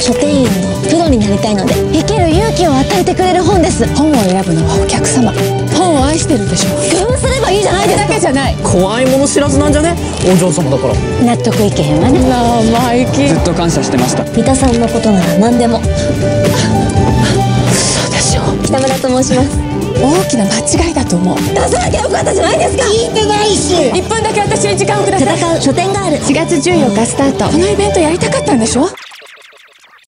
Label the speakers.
Speaker 1: 書店員のプロになりたいので生きる勇気を与えてくれる本です。
Speaker 2: 本を選ぶのはお客様。本を愛してるでしょ。
Speaker 1: 工夫すればいいじゃないですか。
Speaker 2: だけじゃない
Speaker 3: 怖いもの知らずなんじゃね？お嬢様だから。
Speaker 1: 納得いけへんわね。
Speaker 2: 生意気。
Speaker 4: ずっと感謝してました。
Speaker 1: 三田さんのことなら何でも。
Speaker 2: 嘘でしょ。
Speaker 1: 北村と申します。
Speaker 2: 大きな間違いだと思う。
Speaker 1: 出さなきゃよかったじゃないですか。聞いてないし。
Speaker 2: 1分だけ私に時間をください。
Speaker 1: 戦う書店がある
Speaker 2: 4月14日スタート。このイベントやりたかったんでしょ？